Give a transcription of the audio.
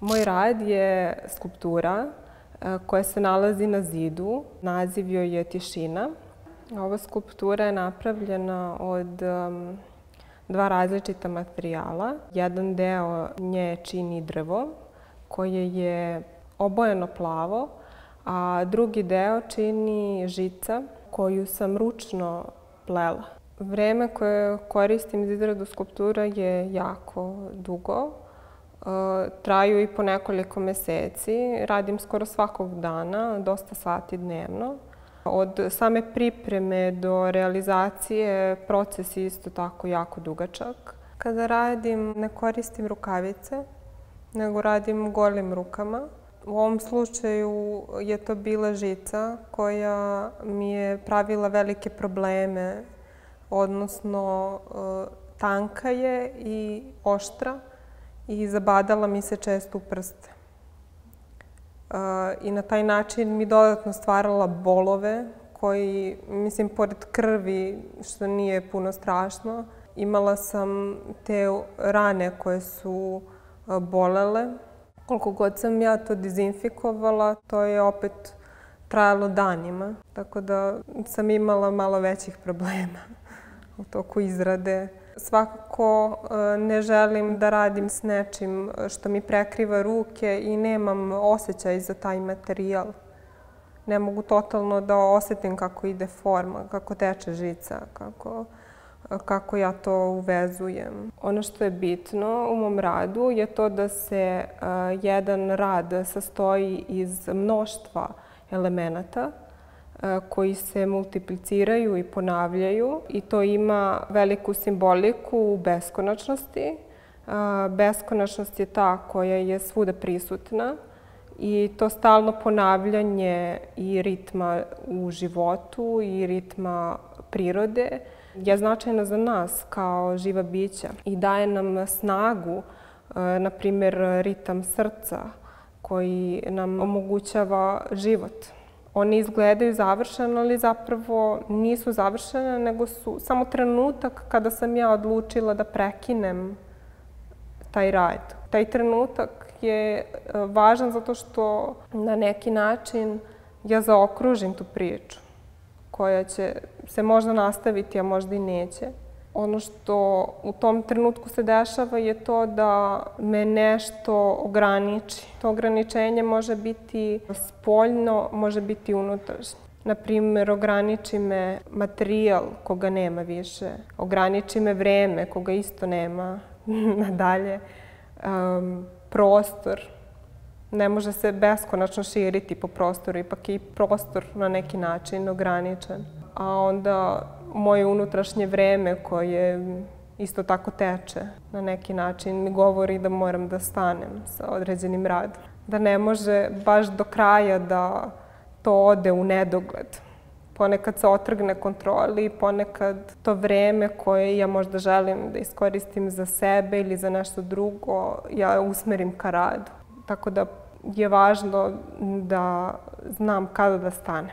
Moj rad je skulptura e, koja se nalazi na zidu. Naziv joj je Tišina. Ova skulptura je napravljena od dva različita materijala. Jedan deo nje čini drvo koje je obojeno plavo, a drugi deo čini žica koju sam ručno plela. Vreme koje koristim za izradu skulptura je jako dugo. E, traju i po nekoliko meseci. Radim skoro svakog dana, dosta sati dnevno. Od same pripreme do realizacije proces je isto tako jako dugačak. Kada radim ne koristim rukavice, nego radim golim rukama. U ovom slučaju je to bila žica koja mi je pravila velike probleme, odnosno e, tanka je i oštra i zabadala mi se često u prste. I na taj način mi dodatno stvarala bolove koji, mislim, pored krvi, što nije puno strašno, imala sam te rane koje su bolele Koliko god sam ja to dezinfikovala, to je opet trajalo danima. Tako da sam imala malo većih problema u toku izrade. Svakako e, ne želim da radim s nečim što mi prekriva ruke i nemam osjećaj za taj materijal. Ne mogu totalno da osetim kako ide forma, kako teče žica, kako kako ja to uvezujem. Ono što je bitno u mom radu je to da se jedan rad sastoji iz mnoštva elemenata koji se multipliciraju i ponavljaju i to ima veliku simboliku u beskonačnosti. Beskonačnost je ta koja je svuda prisutna i to stalno ponavljanje i ritma u životu i ritma prirode je značajna za nas kao živa bića i daje nam snagu, na primjer ritam srca koji nam omogućava život. One izgledaju završeno, ali zapravo nisu završene, nego su samo trenutak kada sam ja odlučila da prekinem taj rad. Taj trenutak je e, važan zato što na neki način ja zaokružim tu priču koja će se možda nastaviti, a možda i neće. Ono što u tom trenutku se dešava je to da me nešto ograniči. To ograničenje može biti spoljno, može biti unutrašnje. Naprimer, ograniči me materijal koga nema više, ograniči me vreme koga isto nema nadalje, um, prostor, ne može se beskonačno širiti po prostoru, ipak je i prostor na neki način ograničen. A onda moje unutrašnje vreme koje isto tako teče na neki način mi govori da moram da stanem sa određenim radom. Da ne može baš do kraja da to ode u nedogled. Ponekad se otrgne kontroli, ponekad to vreme koje ja možda želim da iskoristim za sebe ili za nešto drugo, ja usmerim ka radu. Tako da je važno da znam kada da stanem.